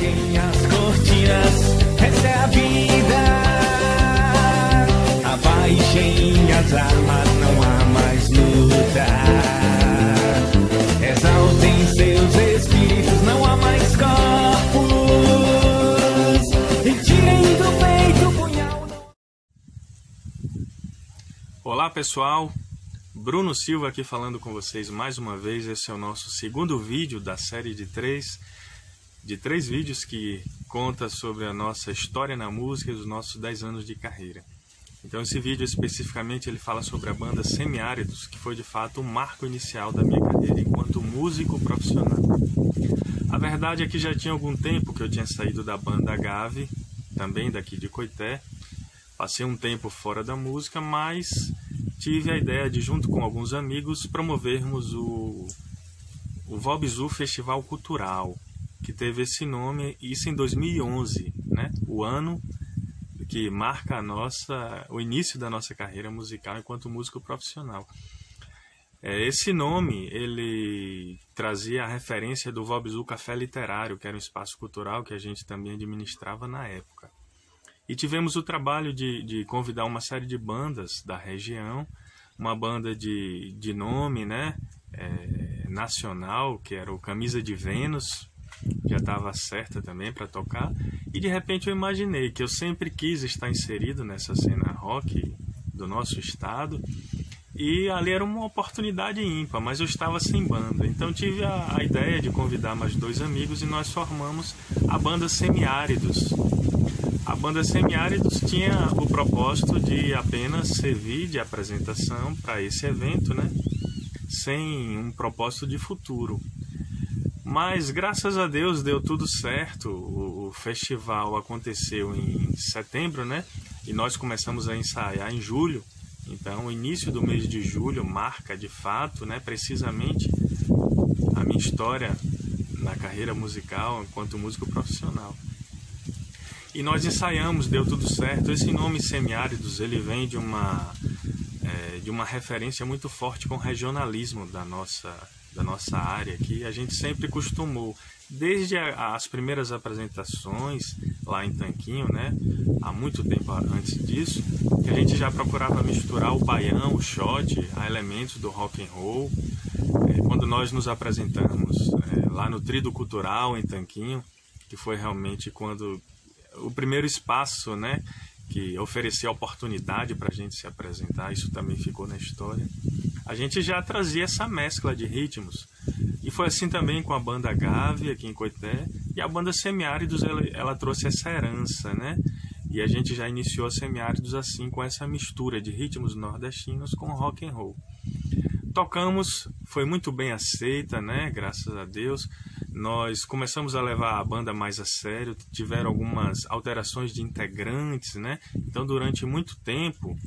Rasguem as cortinas, essa é a vida. Abaixem as armas, não há mais luta. Exaltem seus espíritos, não há mais corpos. E tirem do peito o punhal. Olá pessoal, Bruno Silva aqui falando com vocês mais uma vez. Esse é o nosso segundo vídeo da série de três, de três vídeos que conta sobre a nossa história na música e os nossos 10 anos de carreira. Então esse vídeo especificamente ele fala sobre a banda Semiáridos, que foi de fato o marco inicial da minha carreira enquanto músico profissional. A verdade é que já tinha algum tempo que eu tinha saído da banda Gave, também daqui de Coité, Passei um tempo fora da música, mas tive a ideia de, junto com alguns amigos, promovermos o, o Vobzu Festival Cultural, que teve esse nome, isso em 2011, né? o ano que marca a nossa, o início da nossa carreira musical enquanto músico profissional. É, Esse nome ele trazia a referência do Vobzu Café Literário, que era um espaço cultural que a gente também administrava na época. E tivemos o trabalho de, de convidar uma série de bandas da região, uma banda de, de nome né, é, nacional, que era o Camisa de Vênus, já estava certa também para tocar. E de repente eu imaginei que eu sempre quis estar inserido nessa cena rock do nosso estado. E ali era uma oportunidade ímpar, mas eu estava sem banda. Então tive a, a ideia de convidar mais dois amigos e nós formamos a banda Semiáridos. A banda Semiáridos tinha o propósito de apenas servir de apresentação para esse evento, né? Sem um propósito de futuro. Mas graças a Deus deu tudo certo. O, o festival aconteceu em setembro, né? E nós começamos a ensaiar em julho. Então, o início do mês de julho marca de fato, né, precisamente a minha história na carreira musical enquanto músico profissional. E nós ensaiamos, deu tudo certo. Esse nome Semiáridos, ele vem de uma é, de uma referência muito forte com o regionalismo da nossa da nossa área que a gente sempre costumou desde a, as primeiras apresentações lá em Tanquinho, né, há muito tempo antes disso, que a gente já procurava misturar o baião, o shot, a elementos do rock and roll. É, quando nós nos apresentamos é, lá no Trido Cultural em Tanquinho, que foi realmente quando o primeiro espaço, né, que oferecia oportunidade para a gente se apresentar, isso também ficou na história. A gente já trazia essa mescla de ritmos. E foi assim também com a banda Gave aqui em Coité, e a banda Semiáridos ela, ela trouxe essa herança, né? E a gente já iniciou a Semiáridos assim com essa mistura de ritmos nordestinos com rock and roll. Tocamos, foi muito bem aceita, né? Graças a Deus. Nós começamos a levar a banda mais a sério, tiveram algumas alterações de integrantes, né? Então, durante muito tempo,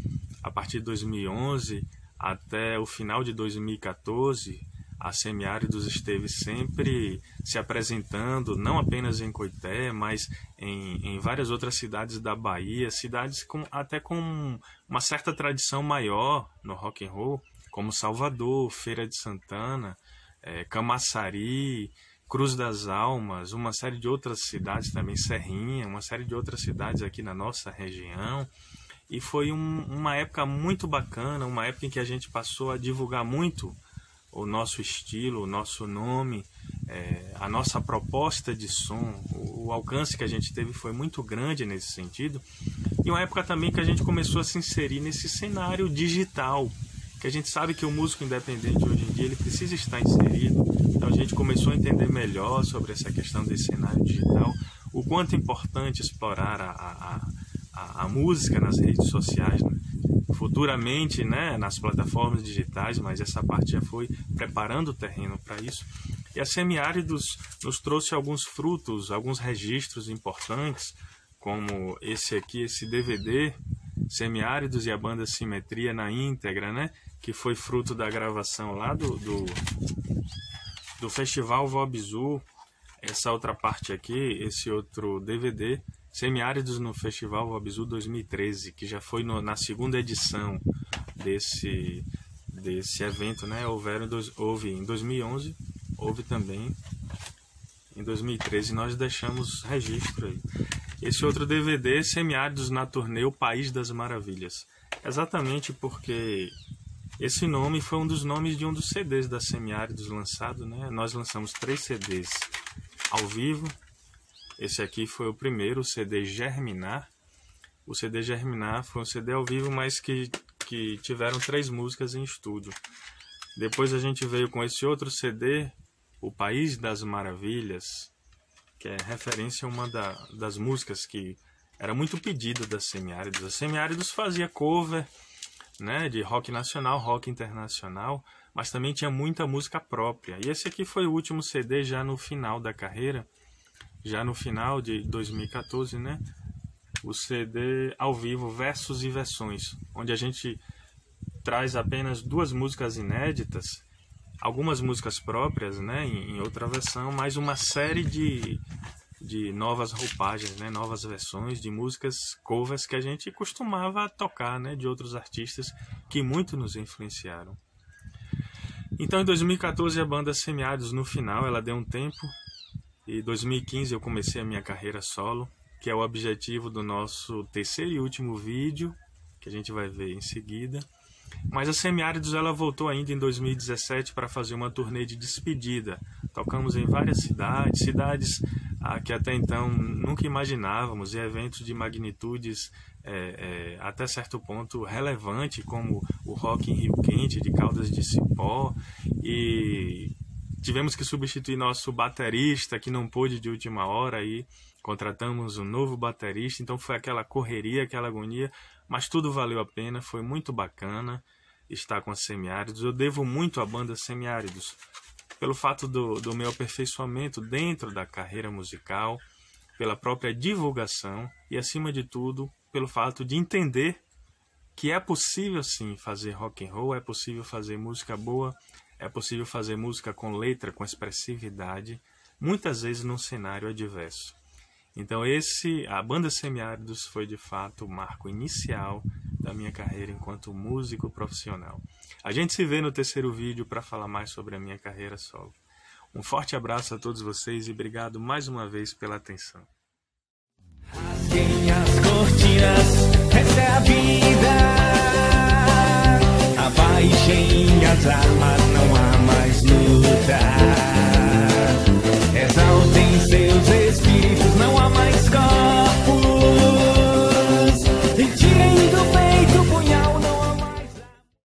a partir de 2011 até o final de 2014, a Semiáridos esteve sempre se apresentando, não apenas em Coité, mas em, em várias outras cidades da Bahia, cidades com, até com uma certa tradição maior no rock and roll, como Salvador, Feira de Santana, é, Camaçari, Cruz das Almas, uma série de outras cidades também, Serrinha, uma série de outras cidades aqui na nossa região. E foi um, uma época muito bacana, uma época em que a gente passou a divulgar muito o nosso estilo, o nosso nome, é, a nossa proposta de som, o, o alcance que a gente teve foi muito grande nesse sentido. E uma época também que a gente começou a se inserir nesse cenário digital, que a gente sabe que o músico independente hoje em dia ele precisa estar inserido. Então a gente começou a entender melhor sobre essa questão desse cenário digital, o quanto é importante explorar a, a, a, música nas redes sociais, né? futuramente né, nas plataformas digitais, mas essa parte já foi preparando o terreno para isso. E a Semiáridos nos trouxe alguns frutos, alguns registros importantes, como esse aqui, esse DVD, Semiáridos e a banda Simetria na íntegra, né? Que foi fruto da gravação lá do, do, do Festival Vobzu. Essa outra parte aqui, esse outro DVD, Semiáridos no Festival Vobzu 2013, que já foi no, na segunda edição desse, desse evento, né? Houveram houve em 2011, houve também em 2013, nós deixamos registro aí. Esse outro DVD, Semiáridos na Turnê, O País das Maravilhas. Exatamente porque esse nome foi um dos nomes de um dos CDs da Semiáridos lançado, né? Nós lançamos três CDs ao vivo. Esse aqui foi o primeiro, o CD Germinar. O CD Germinar foi um CD ao vivo, mas que, que tiveram três músicas em estúdio. Depois a gente veio com esse outro CD, O País das Maravilhas, que é referência a uma da, das músicas que era muito pedida das Semiáridos. A Semiáridos fazia cover né, de rock nacional, rock internacional, mas também tinha muita música própria. E esse aqui foi o último CD já no final da carreira, já no final de 2014, né? O CD ao vivo Versos e Versões, onde a gente traz apenas duas músicas inéditas, algumas músicas próprias, né, em, em outra versão, mas uma série de de novas roupagens, né, novas versões de músicas covers que a gente costumava tocar, né, de outros artistas que muito nos influenciaram. Então, em 2014 a banda Semiáridos no final, ela deu um tempo e em 2015 eu comecei a minha carreira solo, que é o objetivo do nosso terceiro e último vídeo, que a gente vai ver em seguida. Mas a Semiáridos ela voltou ainda em 2017 para fazer uma turnê de despedida. Tocamos em várias cidades, cidades ah, que até então nunca imaginávamos, e eventos de magnitudes é, é, até certo ponto relevante, como o Rock em Rio Quente, de Caldas de Cipó, e tivemos que substituir nosso baterista, que não pôde de última hora, aí contratamos um novo baterista, então foi aquela correria, aquela agonia, mas tudo valeu a pena, foi muito bacana estar com a Semiáridos. Eu devo muito à banda Semiáridos, pelo fato do, do meu aperfeiçoamento dentro da carreira musical, pela própria divulgação e, acima de tudo, pelo fato de entender que é possível sim fazer rock and roll, é possível fazer música boa, é possível fazer música com letra, com expressividade, muitas vezes num cenário adverso. Então esse, a banda Semiáridos foi de fato o marco inicial da minha carreira enquanto músico profissional. A gente se vê no terceiro vídeo para falar mais sobre a minha carreira solo. Um forte abraço a todos vocês e obrigado mais uma vez pela atenção. Rasguem as cortinas, essa é a vida.